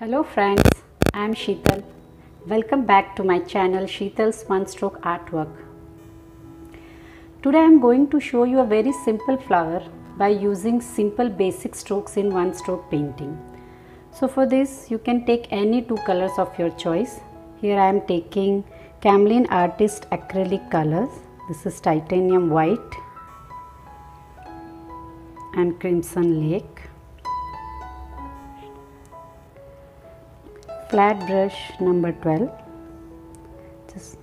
Hello friends, I am Shital. Welcome back to my channel Shital's One Stroke Artwork. Today I am going to show you a very simple flower by using simple basic strokes in one stroke painting. So for this you can take any two colors of your choice. Here I am taking Camlin Artist acrylic colors. This is titanium white and crimson lake. Flat brush number 12 just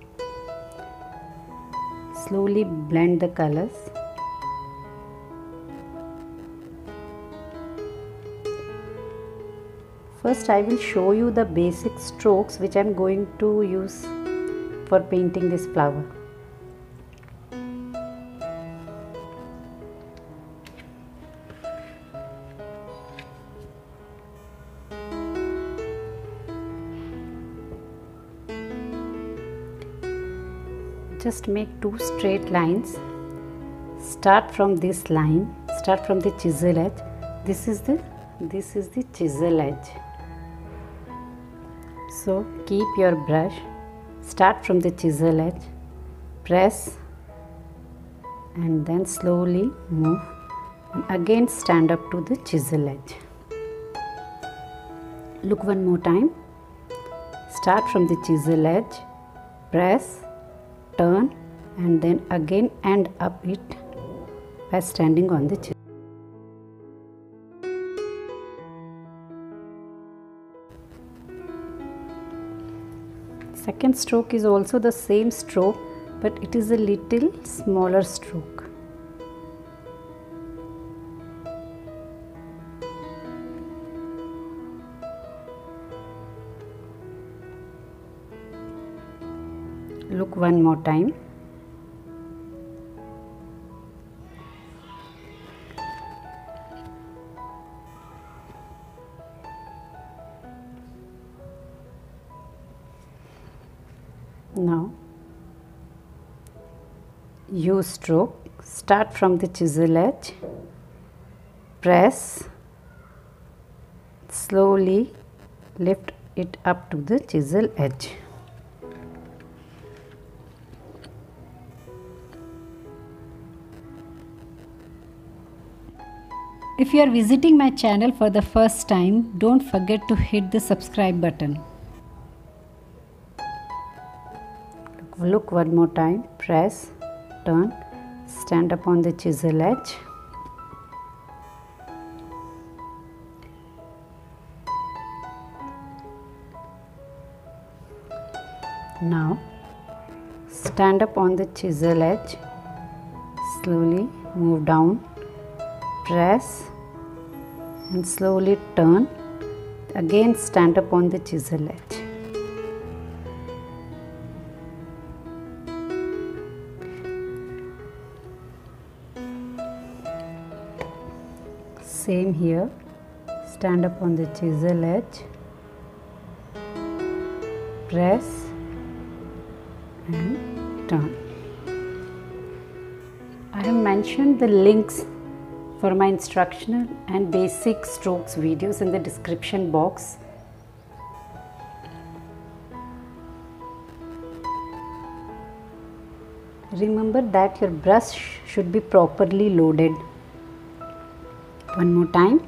slowly blend the colors. First I will show you the basic strokes which I am going to use for painting this flower just make two straight lines. Start from this line start from the chisel edge. This is the this is the chisel edge. So keep your brush. Start from the chisel edge. Press. And then slowly move. And again stand up to the chisel edge. Look one more time. Start from the chisel edge. Press turn and then again end up it by standing on the chisel. Second stroke is also the same stroke but it is a little smaller stroke. One more time. Now U stroke. Start from the chisel edge. Press. Slowly lift it up to the chisel edge If you are visiting my channel for the first time, don't forget to hit the subscribe button. Look one more time, press, turn, stand up on the chisel edge. Now stand up on the chisel edge, slowly move down press and slowly turn again stand up on the chisel edge. Same here stand up on the chisel edge press and turn. I have mentioned the links for my instructional and basic strokes videos in the description box. Remember that your brush should be properly loaded. One more time.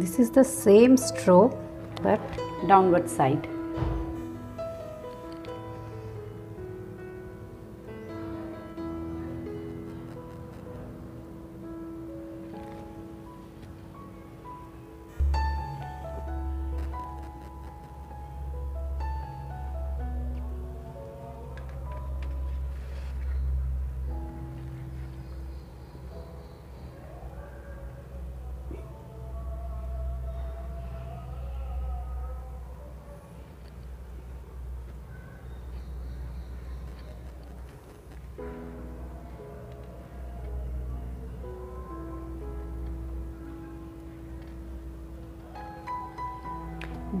This is the same stroke but downward side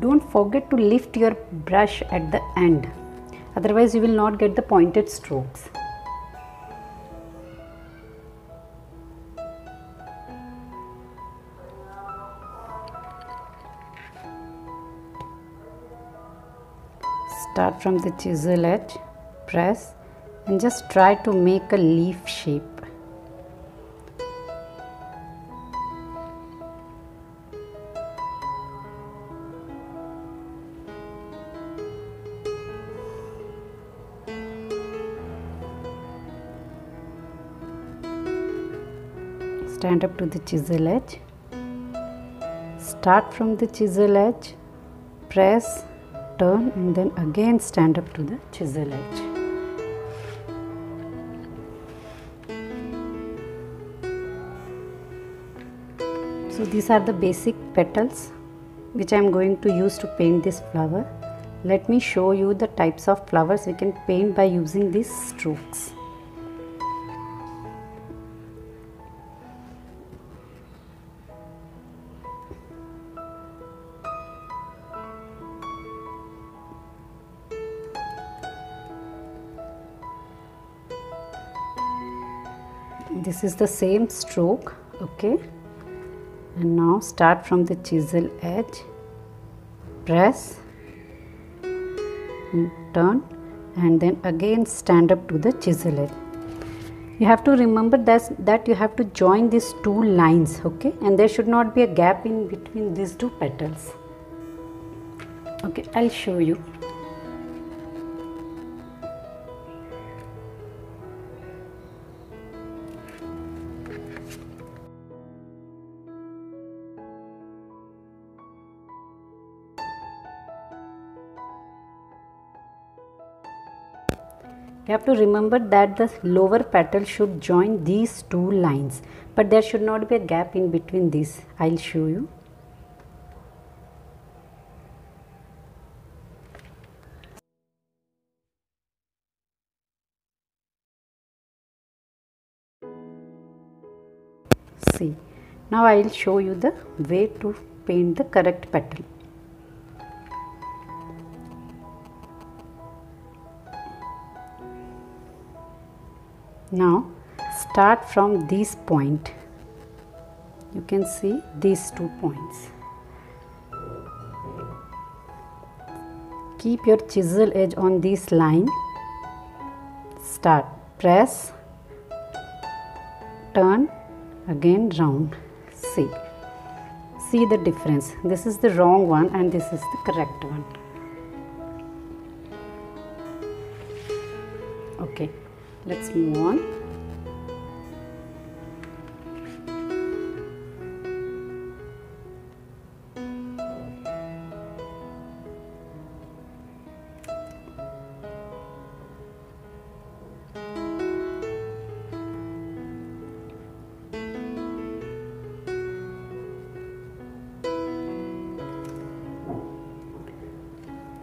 don't forget to lift your brush at the end. Otherwise you will not get the pointed strokes. Start from the chisel edge press and just try to make a leaf shape stand up to the chisel edge. Start from the chisel edge press turn and then again stand up to the chisel edge. So these are the basic petals which I am going to use to paint this flower. Let me show you the types of flowers we can paint by using these strokes this is the same stroke okay? And now start from the chisel edge. Press. Turn. And then again stand up to the chisel edge. You have to remember that that you have to join these two lines okay? And there should not be a gap in between these two petals. Okay i'll show you you have to remember that the lower petal should join these two lines but there should not be a gap in between these. I'll show you. See now I will show you the way to paint the correct petal now start from this point. You can see these two points. Keep your chisel edge on this line. Start. Press. Turn. Again round. See. See the difference. This is the wrong one and this is the correct one let's move on.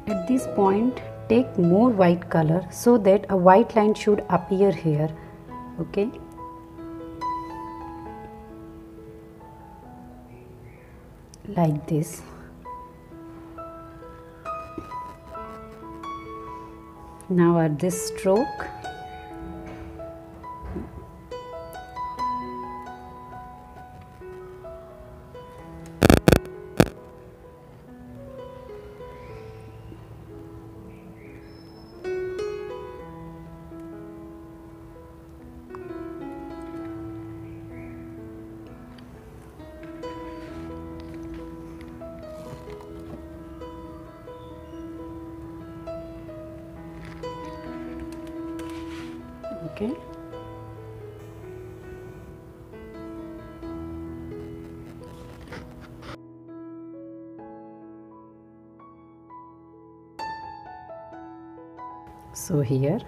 At this point take more white color so that a white line should appear here okay? Like this. Now at this stroke so here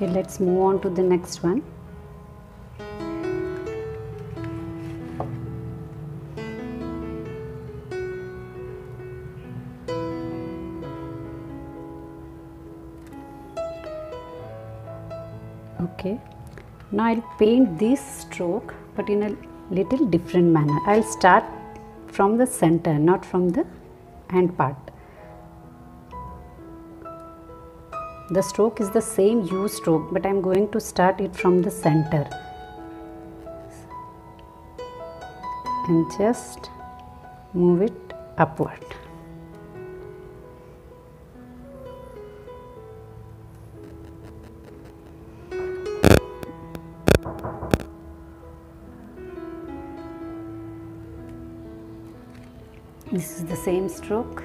okay let's move on to the next one. Okay. Now I'll paint this stroke but in a little different manner. I'll start from the center not from the end part the stroke is the same U stroke but I'm going to start it from the center. And just move it upward. This is the same stroke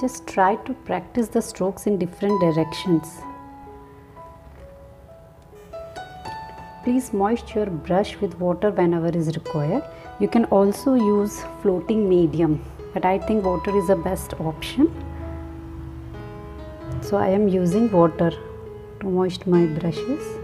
just try to practice the strokes in different directions. Please moist your brush with water whenever is required. You can also use floating medium but i think water is the best option. So i am using water to moist my brushes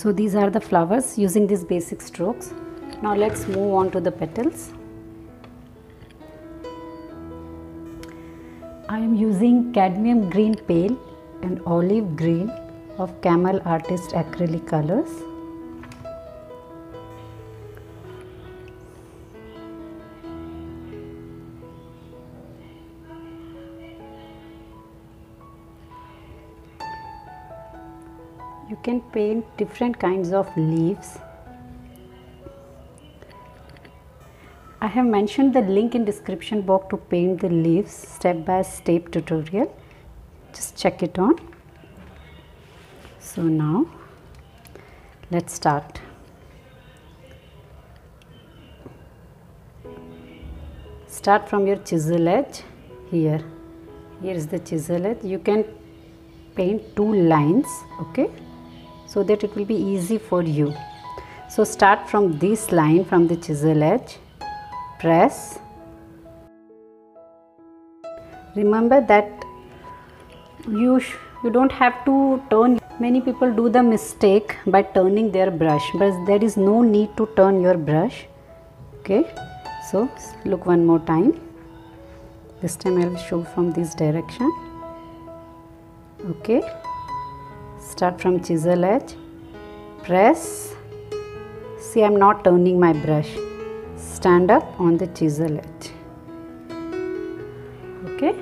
so these are the flowers using these basic strokes. Now let's move on to the petals. I am using cadmium green pale and olive green of Camlin Artist acrylic colors can paint different kinds of leaves. I have mentioned the link in description box to paint the leaves step by step tutorial. Just check it on. So now let's start. Start from your chisel edge here. Here is the chisel edge. You can paint two lines okay so that it will be easy for you. So start from this line from the chisel edge. Press. Remember that you you don't have to turn many people do the mistake by turning their brush but there is no need to turn your brush. Okay so look one more time. This time I will show from this direction. Okay start from chisel edge press. See I'm not turning my brush. Stand up on the chisel edge okay?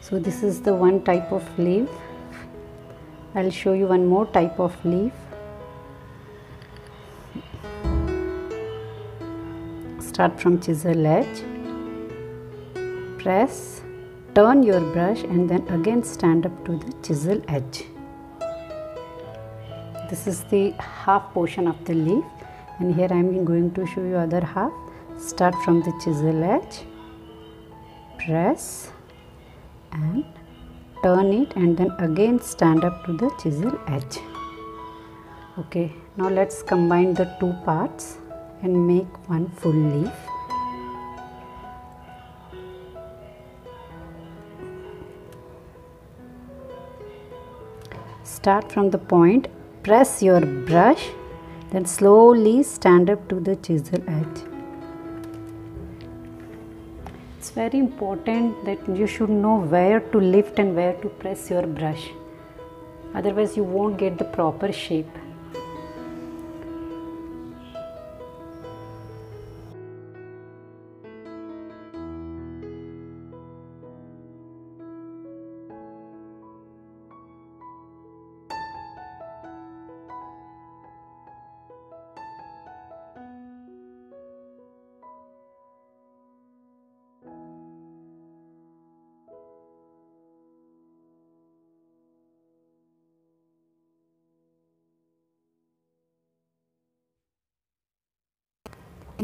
So this is the one type of leaf. I'll show you one more type of leaf. Start from chisel edge press. Turn your brush and then again stand up to the chisel edge this is the half portion of the leaf and here I am going to show you other half. Start from the chisel edge press and turn it and then again stand up to the chisel edge. Okay now let's combine the two parts and make one full leaf. Start from the point press your brush then slowly stand up to the chisel edge. It's very important that you should know where to lift and where to press your brush. Otherwise you won't get the proper shape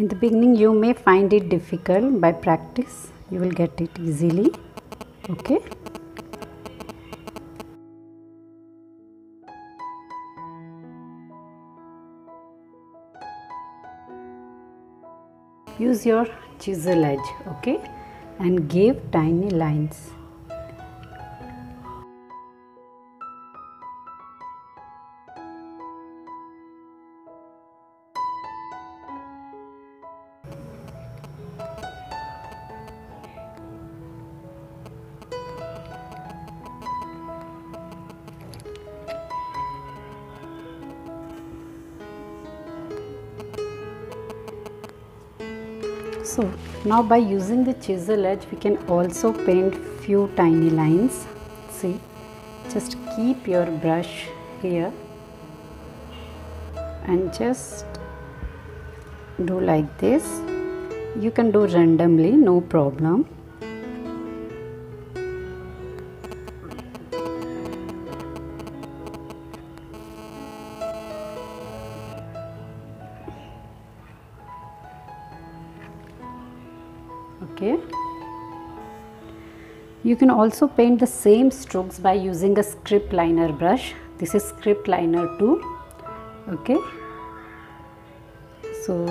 in the beginning you may find it difficult. By practice you will get it easily. Okay? Use your chisel edge okay? And give tiny lines now by using the chisel edge we can also paint few tiny lines. See just keep your brush here and just do like this. You can do randomly no problem okay? You can also paint the same strokes by using a script liner brush. This is script liner 2 okay? So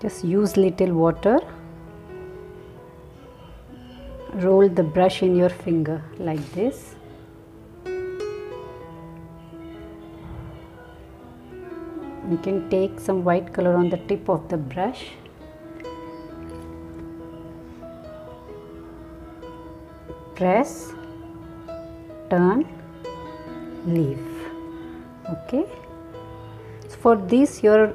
just use little water. Roll the brush in your finger like this you can take some white color on the tip of the brush. Press turn leave. Okay? So for this your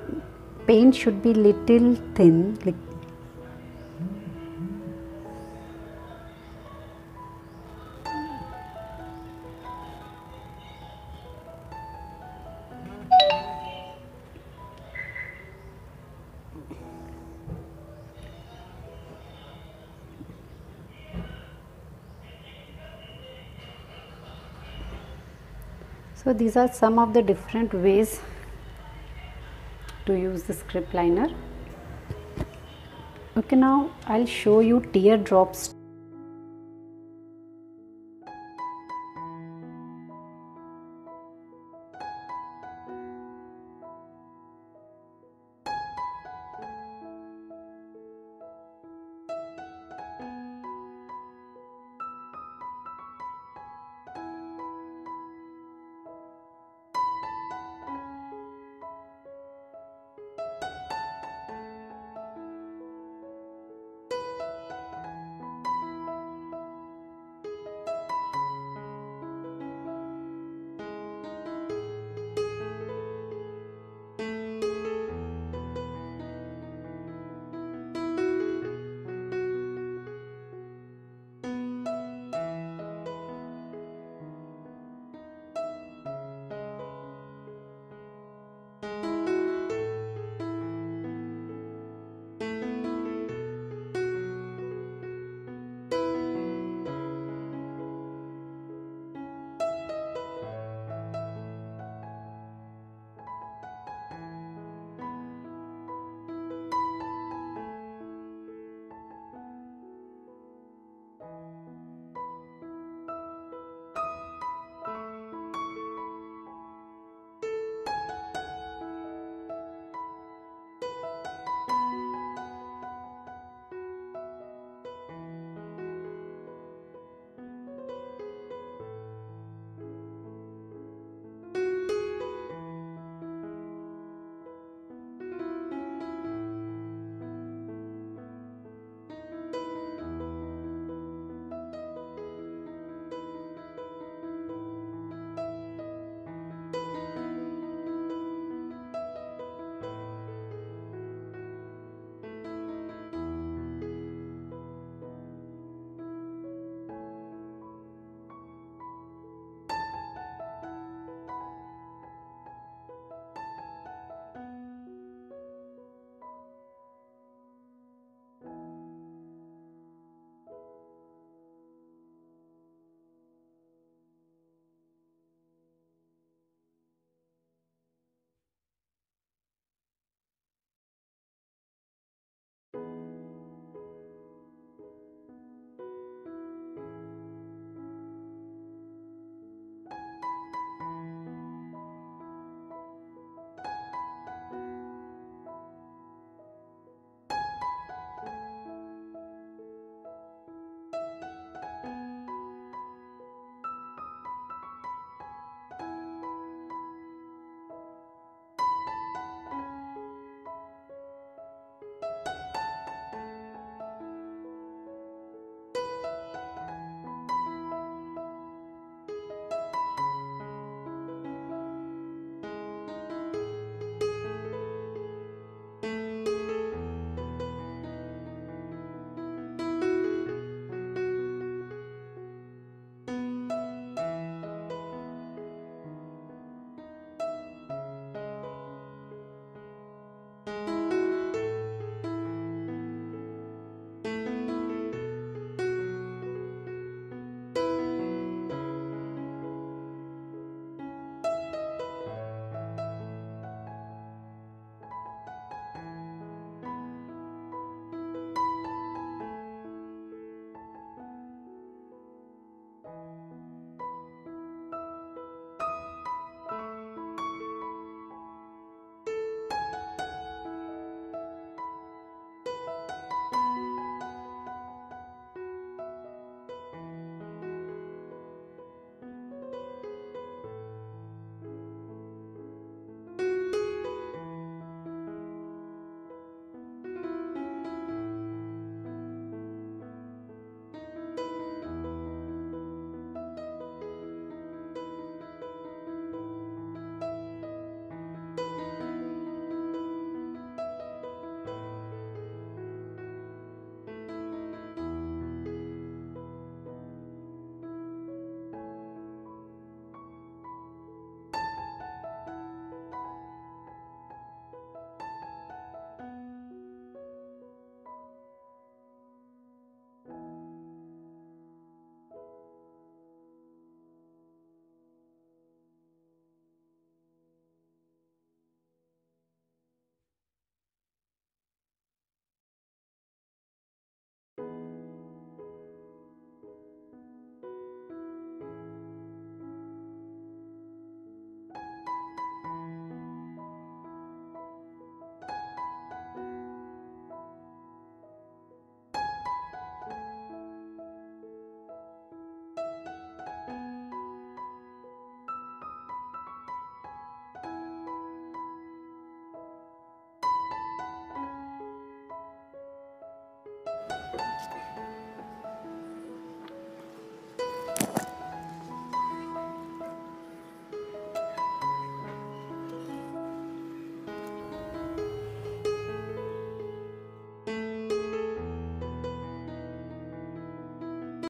paint should be little thin like so these are some of the different ways to use the script liner. Okay now I'll show you teardrops